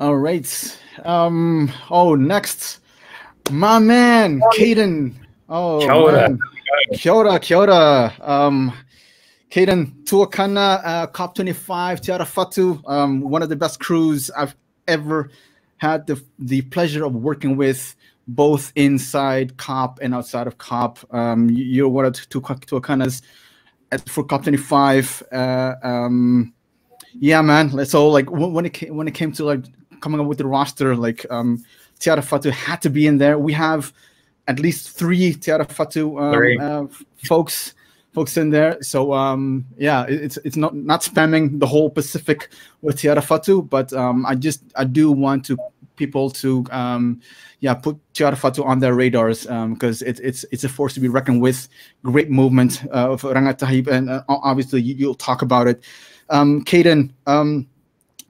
All right. Um. Oh, next, my man, Kaeden. Oh, Kia ora. man. Kia ora, kia ora. Um, Kaeden, Tuakana, uh, COP25, Te Ara Whatu, um, one of the best crews I've ever had the, the pleasure of working with, both inside COP and outside of COP. Um, you- you're one of the two Tuakanas at, for COP25. Uh, um, yeah, man. So like when when it came, when it came to like coming up with the roster, like um, Te Ara Whatu had to be in there. We have at least three Te Ara Whatu um, uh, folks folks in there. So um, yeah, it- it's it's not not spamming the whole Pacific with Te Ara Whatu, but um, I just I do want to people to um, yeah put Te Ara Whatu on their radars because it's it's it's a force to be reckoned with. Great movement uh, of Rangatahi, and uh, obviously you, you'll talk about it. Um, Kaeden, um,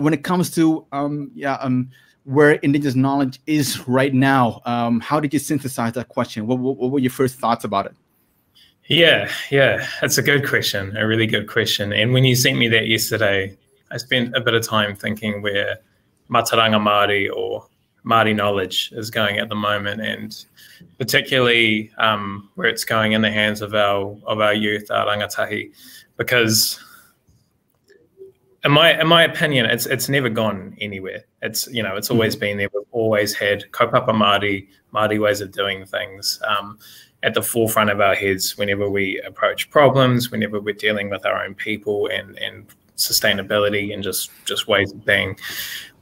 when it comes to um, yeah um, where indigenous knowledge is right now, um, how did you synthesize that question? What, what, what were your first thoughts about it? Yeah, yeah, that's a good question, a really good question. And when you sent me that yesterday, I spent a bit of time thinking where Mātauranga Māori or Māori knowledge is going at the moment, and particularly um, where it's going in the hands of our of our youth, our rangatahi, because in my in my opinion, it's it's never gone anywhere. It's you know it's always been there. We've always had kaupapa Māori, Māori ways of doing things. Um, at the forefront of our heads whenever we approach problems, whenever we're dealing with our own people and and sustainability and just just ways of being.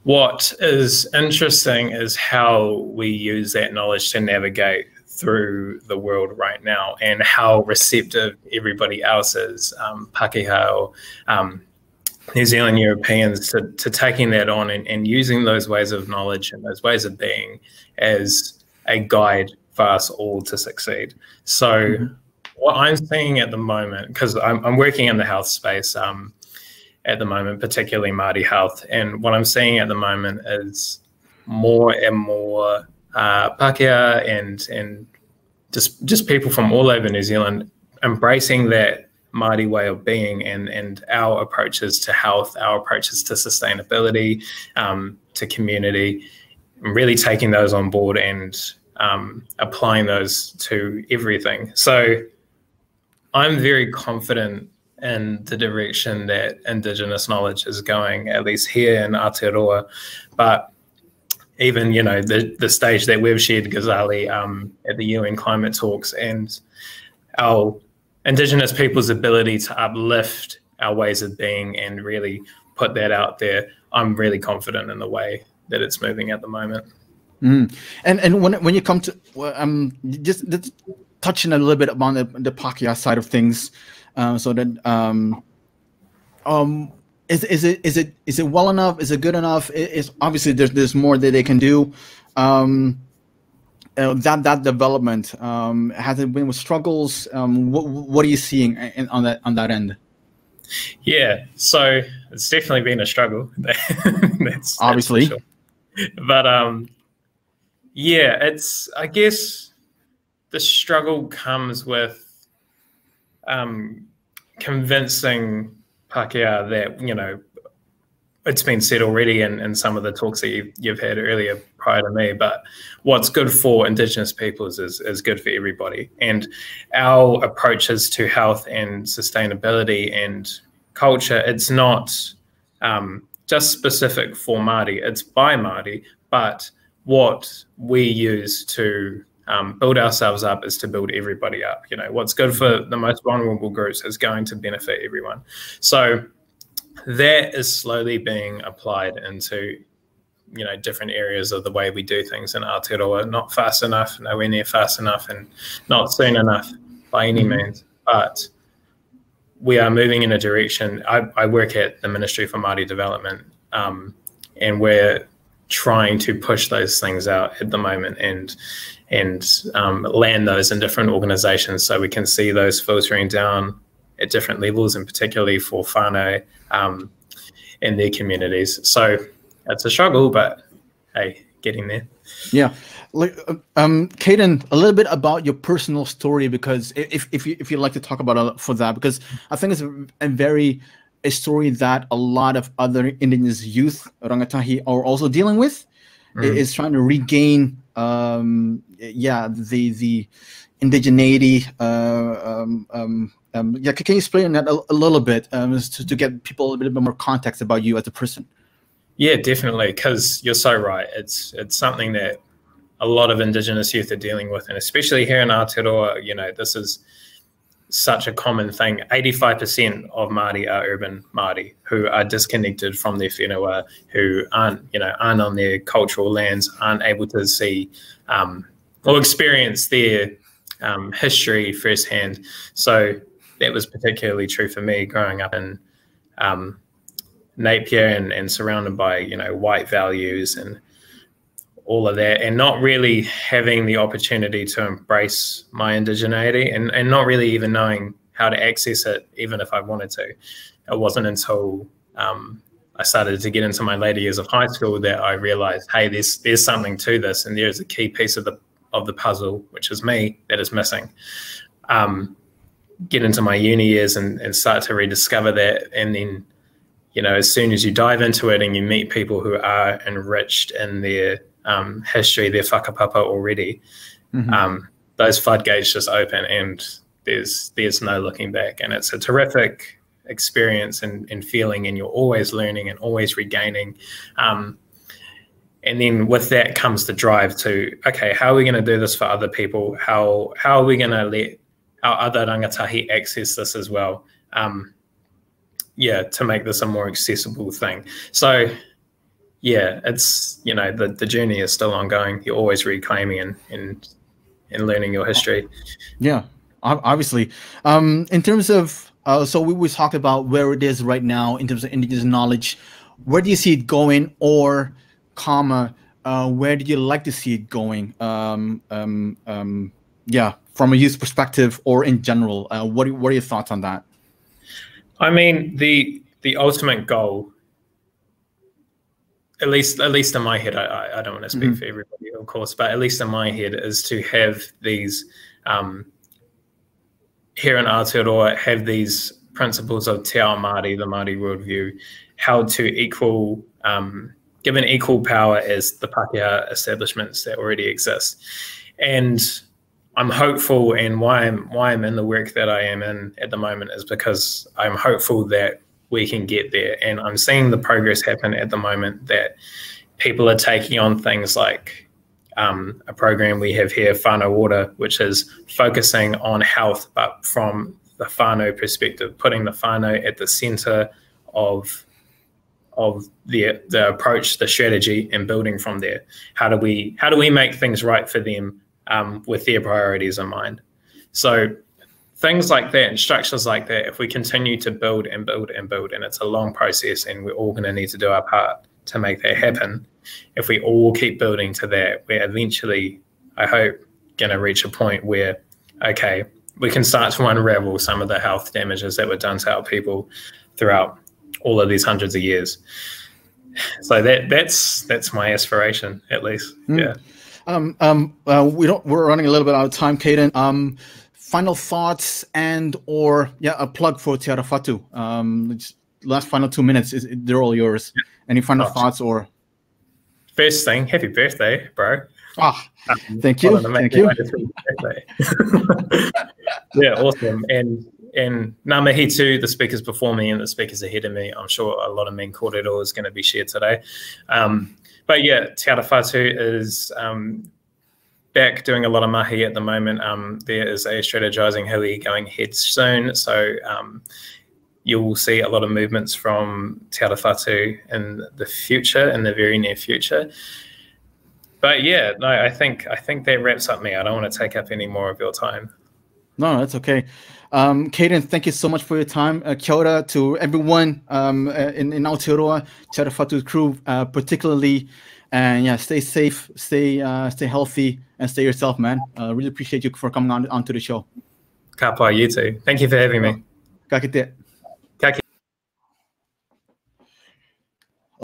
What is interesting is how we use that knowledge to navigate through the world right now and how receptive everybody else is, um, Pakeha or um, New Zealand Europeans, to, to taking that on and, and using those ways of knowledge and those ways of being as a guide for us all to succeed. So, what I'm seeing at the moment, because I'm, I'm working in the health space um, at the moment, particularly Māori health, and what I'm seeing at the moment is more and more uh, Pākehā and and just just people from all over New Zealand embracing that Māori way of being and and our approaches to health, our approaches to sustainability, um, to community, really taking those on board and um, applying those to everything. So I'm very confident in the direction that Indigenous knowledge is going, at least here in Aotearoa. But even, you know, the, the stage that we've shared, Ghazali, um, at the UN climate talks and our Indigenous people's ability to uplift our ways of being and really put that out there, I'm really confident in the way that it's moving at the moment. Mm. And and when when you come to um just, just touching a little bit on the the Pakeha side of things, um, so that um um is is it is it is it well enough? Is it good enough? It, it's obviously there's there's more that they can do. Um, uh, that that development um, has it been with struggles? Um, what what are you seeing in, on that on that end? Yeah, so it's definitely been a struggle. that's, that's Obviously. sure. but um, yeah, it's I guess the struggle comes with um, convincing Pākehā that you know it's been said already in, in some of the talks that you've, you've had earlier prior to me, but what's good for Indigenous peoples is, is good for everybody. And our approaches to health and sustainability and culture, it's not um, just specific for Māori, it's by Māori, but what we use to um, build ourselves up is to build everybody up. You know, what's good for the most vulnerable groups is going to benefit everyone. So that is slowly being applied into you know different areas of the way we do things in Aotearoa. Not fast enough, nowhere near fast enough, and not soon enough by any means. But we are moving in a direction. I, I work at the Ministry for Māori Development, um, and we're trying to push those things out at the moment and and um, land those in different organisations so we can see those filtering down at different levels, and particularly for whānau um, in their communities. So it's a struggle, but hey, getting there. Yeah, uh, um, Kaeden, a little bit about your personal story because if if you if you'd like to talk about it for that, because I think it's a, a very a story that a lot of other indigenous youth rangatahi are also dealing with mm. is trying to regain um, yeah the the indigeneity uh, um, um, um, yeah can you explain that a, a little bit um, to, to get people a little bit more context about you as a person yeah definitely because you're so right it's it's something that a lot of indigenous youth are dealing with and especially here in Aotearoa you know this is such a common thing. 85% of Māori are urban Māori who are disconnected from their whenua, who aren't, you know, aren't on their cultural lands, aren't able to see um, or experience their um, history firsthand. So that was particularly true for me growing up in um, Napier and, and surrounded by, you know, white values and all of that and not really having the opportunity to embrace my indigeneity and, and not really even knowing how to access it, even if I wanted to. It wasn't until um, I started to get into my later years of high school that I realized, hey, there's there's something to this, and there's a key piece of the of the puzzle, which is me, that is missing. Um, get into my uni years and, and start to rediscover that, and then, you know, as soon as you dive into it and you meet people who are enriched in their um, history, their whakapapa already, mm-hmm. um, those floodgates just open and there's there's no looking back. And it's a terrific experience and, and feeling, and you're always learning and always regaining. Um, and then with that comes the drive to okay, how are we going to do this for other people? How how are we going to let our other rangatahi access this as well? Um, yeah, to make this a more accessible thing. So yeah, it's you know the the journey is still ongoing. You're always reclaiming and and and learning your history. Yeah, obviously. Um, in terms of uh, so we we talked about where it is right now in terms of indigenous knowledge. Where do you see it going, or comma, uh, where do you like to see it going? Um, um, um, yeah, from a youth perspective or in general. Uh, what what are your thoughts on that? I mean the the ultimate goal at least at least in my head, I, I don't want to speak mm-hmm. for everybody, of course, but at least in my head is to have these um, here in Aotearoa have these principles of Te Ao Māori, the Māori worldview, held to equal, um, given equal power as the Pākehā establishments that already exist. And I'm hopeful, and why I'm why I'm in the work that I am in at the moment is because I'm hopeful that we can get there. And I'm seeing the progress happen at the moment that people are taking on things like um, a program we have here, Whānau Ora, which is focusing on health, but from the whānau perspective, putting the whānau at the center of of the the approach, the strategy, and building from there. How do we how do we make things right for them um, with their priorities in mind? So things like that and structures like that, if we continue to build and build and build, and it's a long process, and we're all going to need to do our part to make that happen. If we all keep building to that, we're eventually, I hope, going to reach a point where, okay, we can start to unravel some of the health damages that were done to our people throughout all of these hundreds of years. So that that's that's my aspiration, at least. Mm. Yeah. Um, um, uh, we don't. We're running a little bit out of time, Kaeden. Um, final thoughts and or yeah a plug for Te Ara Whatu. Um, last final two minutes is they're all yours. Yeah. Any final oh. thoughts or? First thing, happy birthday, bro. Ah, um, thank you, thank you. yeah, awesome. And and to the speakers before me and the speakers ahead of me. I'm sure a lot of men kōrero is going to be shared today. Um, but yeah, Te Whatu is um, back doing a lot of mahi at the moment. Um, there is a strategizing hui going ahead soon. So um, you will see a lot of movements from Te Whatu in the future, in the very near future. But yeah, no, I think I think that wraps up me. I don't want to take up any more of your time. No, that's okay. Um, Kaeden, thank you so much for your time. Uh, kia ora to everyone um, in, in Aotearoa, Te crew, uh, particularly and yeah, stay safe, stay uh, stay healthy, and stay yourself, man. Uh, really appreciate you for coming on onto the show. Kapa, you too. Thank you for having me. Ka